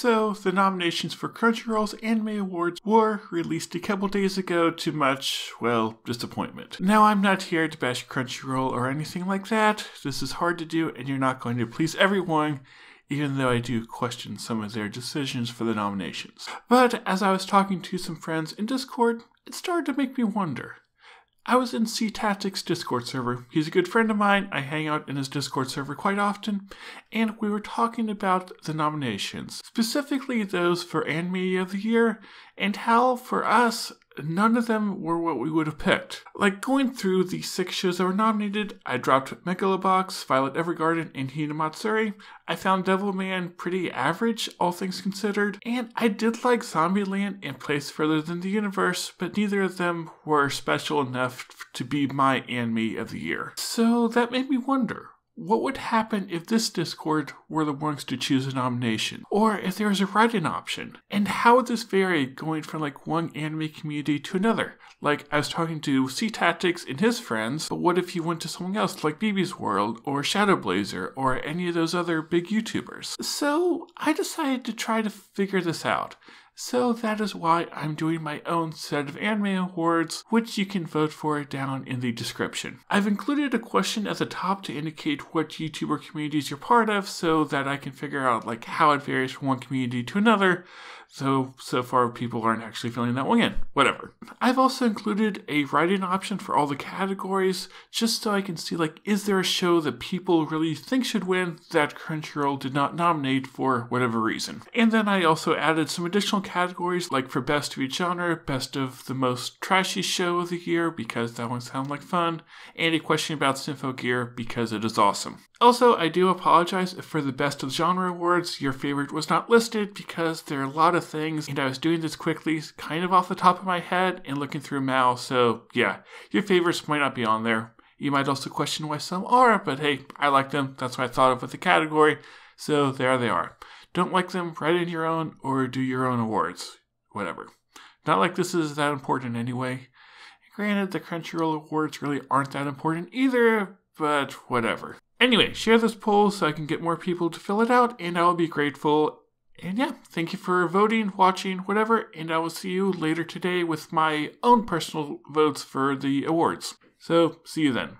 So, the nominations for Crunchyroll's Anime Awards were released a couple days ago to much, well, disappointment. Now, I'm not here to bash Crunchyroll or anything like that. This is hard to do, and you're not going to please everyone even though I do question some of their decisions for the nominations. But as I was talking to some friends in Discord, it started to make me wonder. I was in C Tactics Discord server. He's a good friend of mine. I hang out in his Discord server quite often, and we were talking about the nominations, specifically those for Anime of the Year, and how for us none of them were what we would have picked. Like going through the six shows that were nominated, I dropped Megalobox, Violet Evergarden, and Hinamatsuri. I found Devilman pretty average, all things considered, and I did like Zombieland and Place Further Than the Universe, but neither of them were special enough to be my anime of the year. So that made me wonder what would happen if this Discord were the ones to choose a nomination? Or if there was a write in option? And how would this vary going from like one anime community to another? Like I was talking to C Tactics and his friends, but what if you went to someone else like BB's World or Shadow Blazer or any of those other big YouTubers? So I decided to try to figure this out. So that is why I'm doing my own set of anime awards, which you can vote for down in the description. I've included a question at the top to indicate what YouTuber communities you're part of so that I can figure out like how it varies from one community to another. So, so far people aren't actually filling that one in. Whatever. I've also included a writing option for all the categories just so I can see like, is there a show that people really think should win that Crunchyroll did not nominate for whatever reason? And then I also added some additional categories like for best of each genre, best of the most trashy show of the year because that one sounds like fun, and a question about gear because it is awesome. Also, I do apologize if for the best of genre awards your favorite was not listed because there are a lot of things and I was doing this quickly, kind of off the top of my head and looking through MAL, so yeah, your favorites might not be on there. You might also question why some are, but hey, I like them. That's what I thought of with the category. So there they are. Don't like them, write in your own or do your own awards. Whatever. Not like this is that important anyway. Granted, the Crunchyroll awards really aren't that important either, but whatever. Anyway, share this poll so I can get more people to fill it out, and I will be grateful. And yeah, thank you for voting, watching, whatever, and I will see you later today with my own personal votes for the awards. So, see you then.